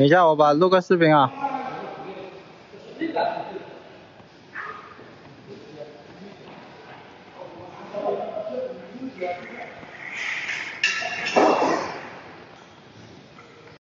等一下我把录个视频啊。